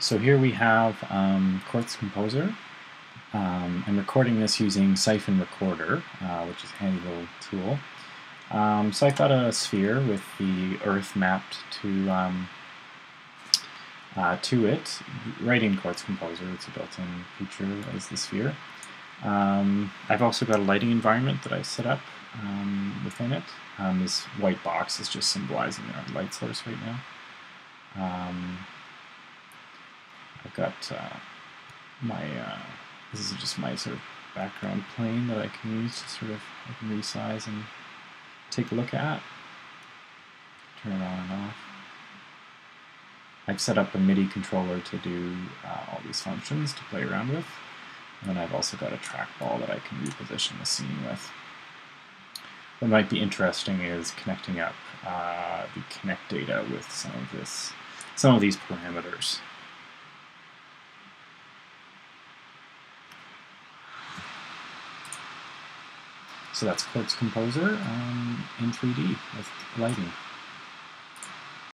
So here we have um, Quartz Composer. Um, I'm recording this using Syphon Recorder, uh, which is a handy little tool. Um, so I've got a sphere with the Earth mapped to um, uh, to it, right in Quartz Composer. It's a built-in feature as the sphere. Um, I've also got a lighting environment that I've set up um, within it. Um, this white box is just symbolizing our light source right now. Got uh, my, uh, this is just my sort of background plane that I can use to sort of I can resize and take a look at. Turn it on and off. I've set up a MIDI controller to do uh, all these functions to play around with. And then I've also got a trackball that I can reposition the scene with. What might be interesting is connecting up uh, the connect data with some of this, some of these parameters. So that's Quartz Composer um, in 3D with lighting.